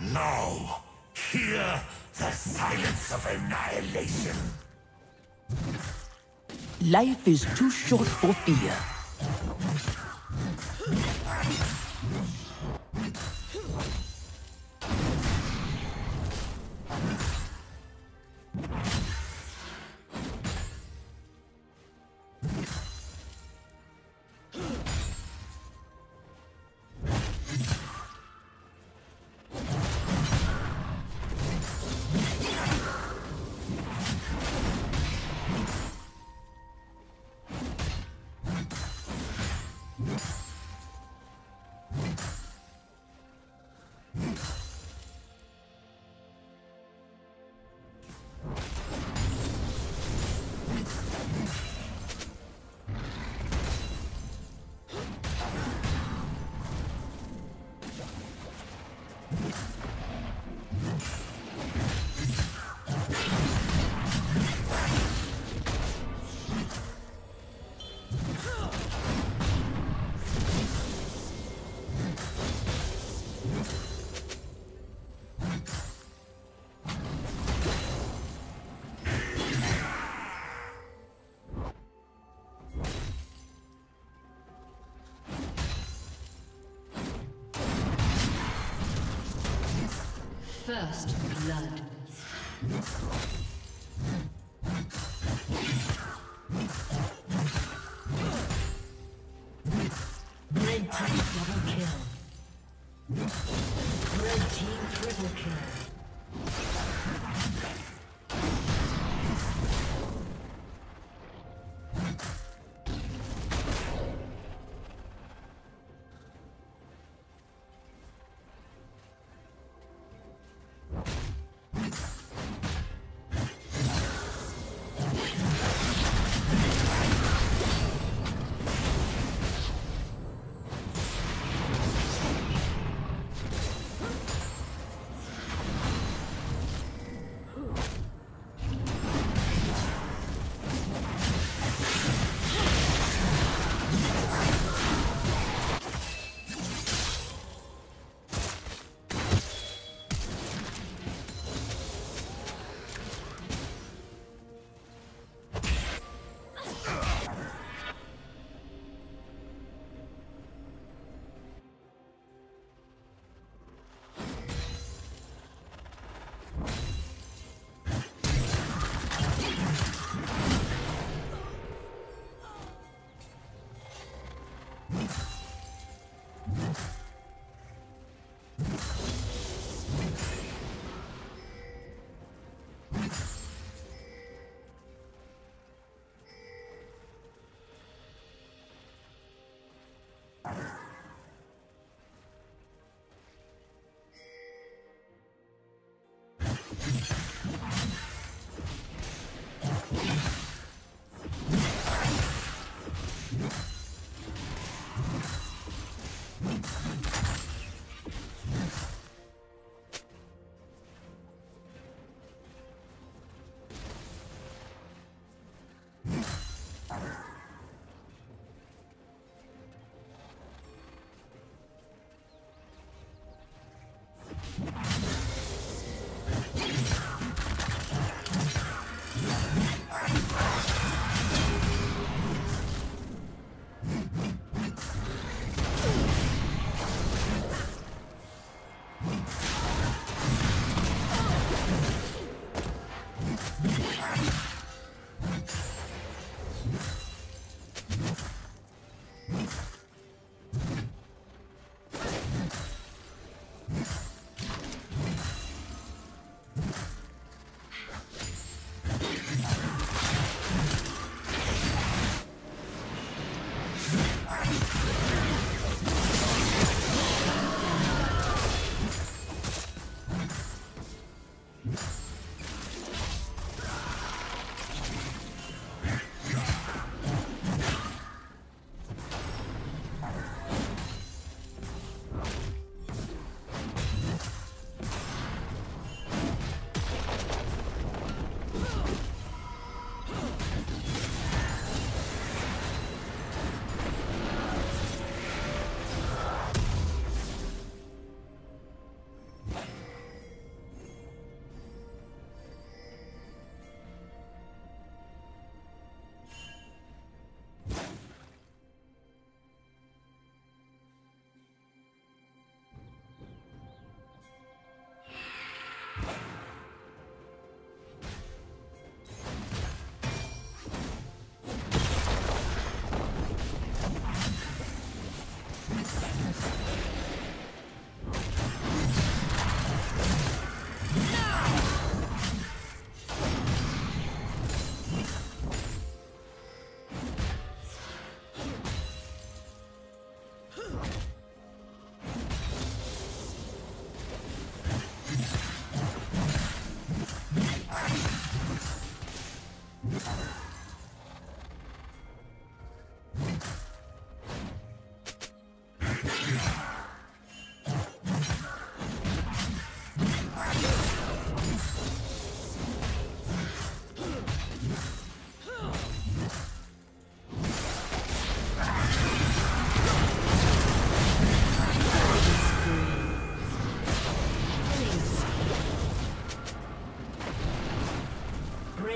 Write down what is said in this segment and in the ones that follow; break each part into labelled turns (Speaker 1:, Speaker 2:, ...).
Speaker 1: No! Hear the silence of annihilation!
Speaker 2: Life is too short for fear.
Speaker 3: First blood.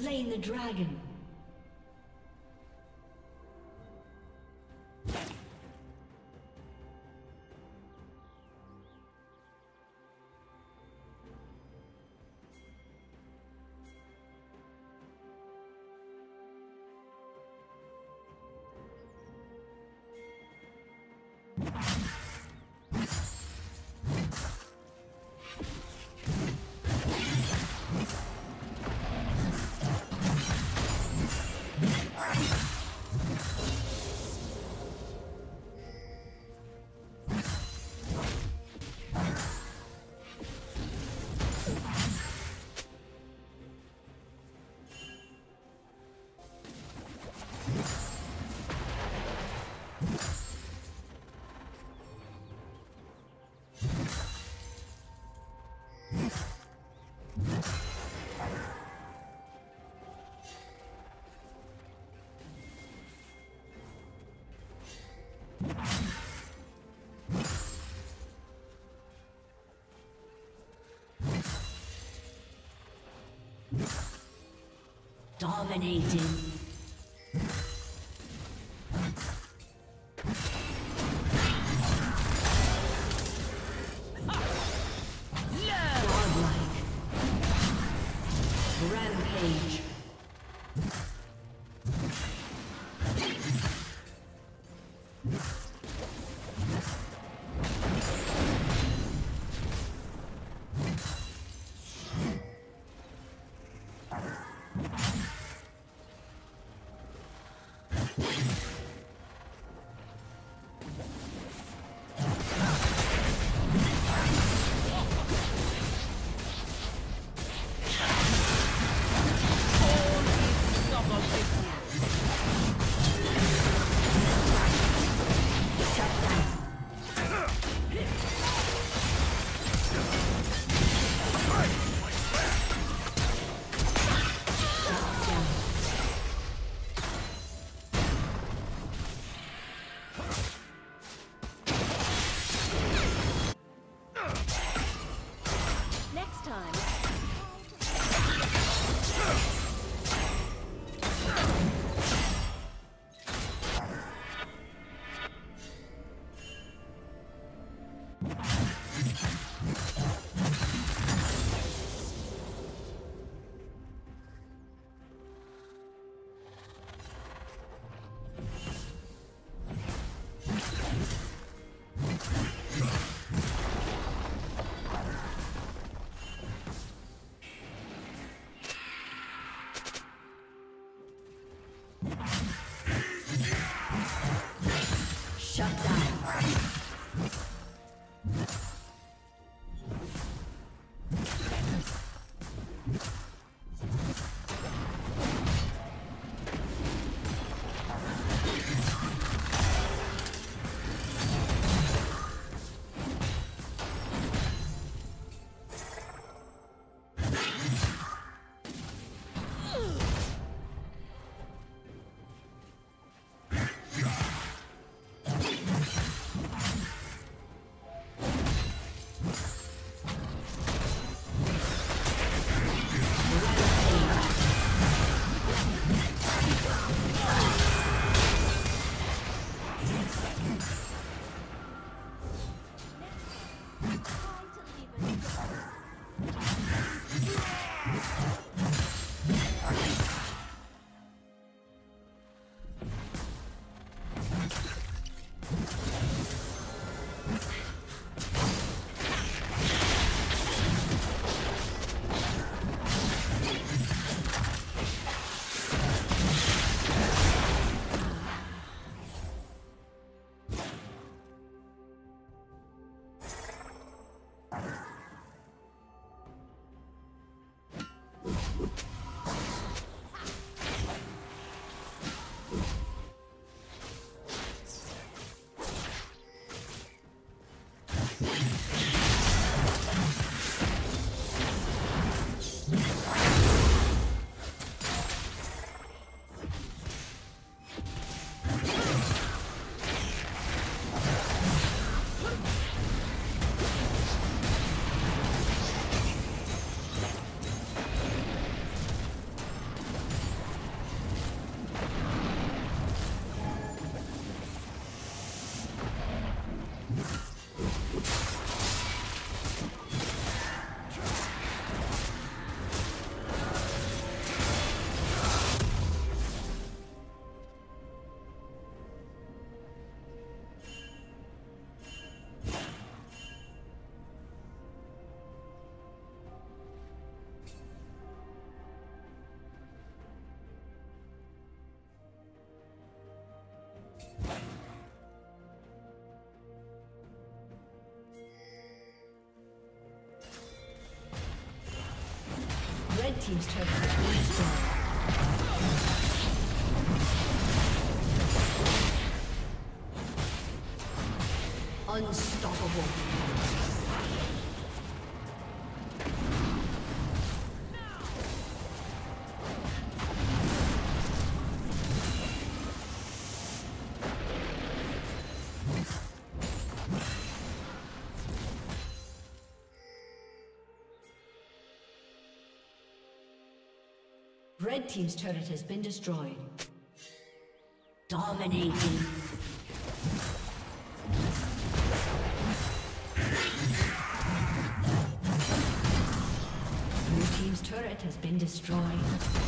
Speaker 3: Slain the dragon. Dominating. Team's turret. Unstoppable. Red team's turret has been destroyed. Dominating. Blue team's turret has been destroyed.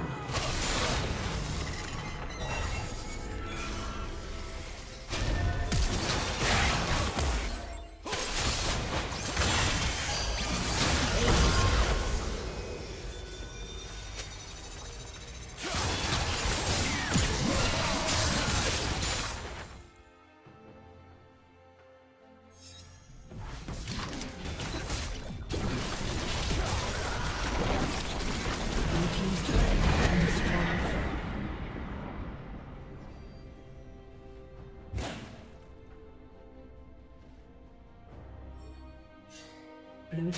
Speaker 3: Thank you.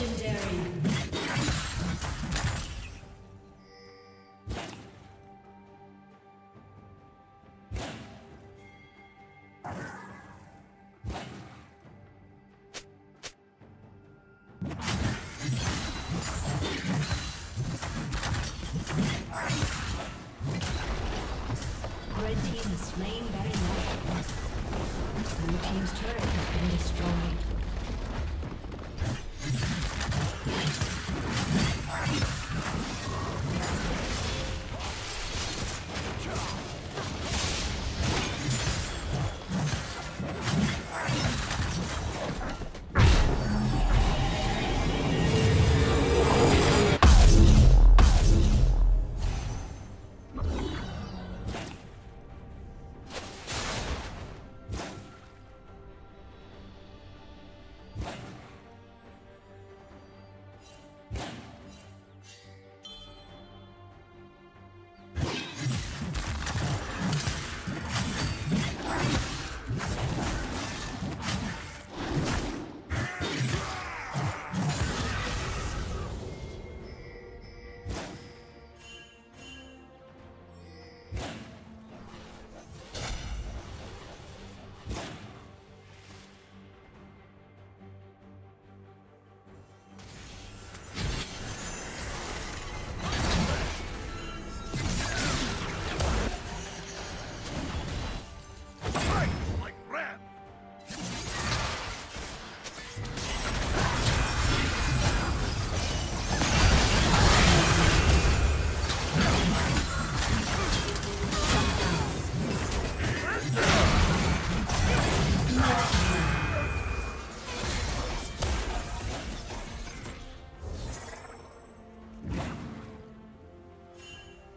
Speaker 3: Legendary.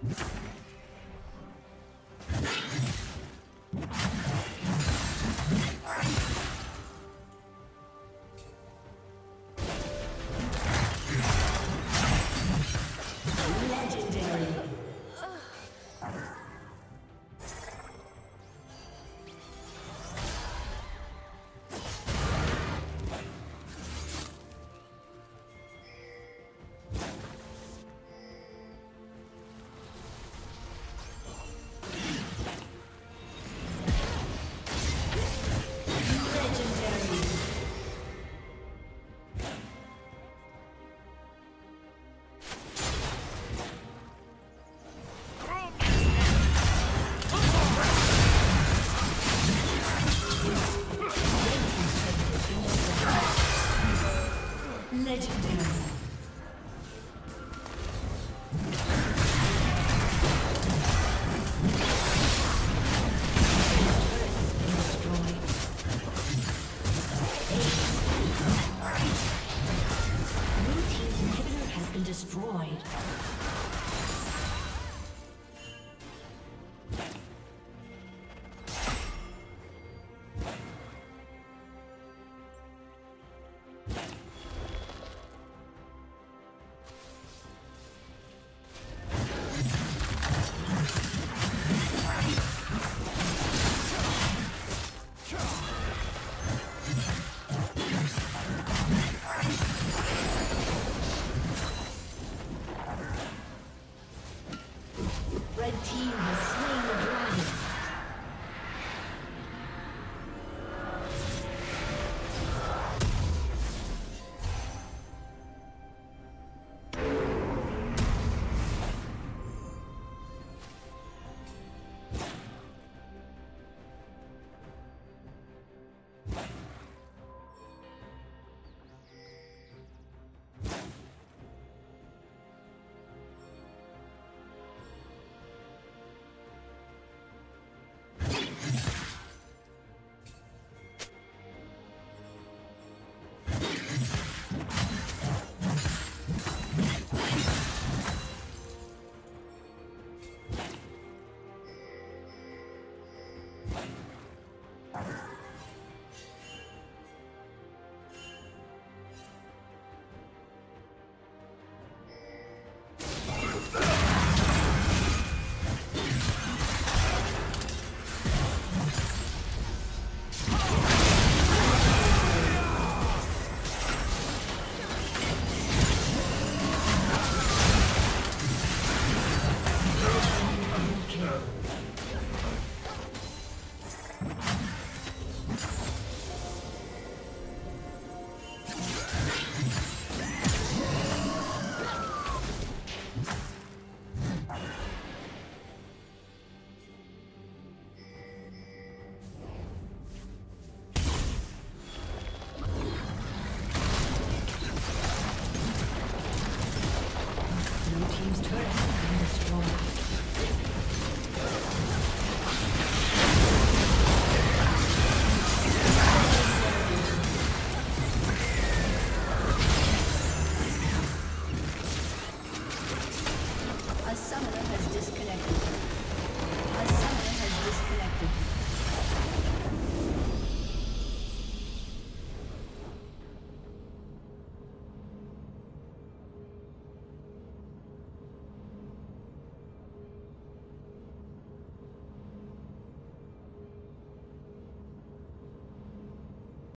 Speaker 3: you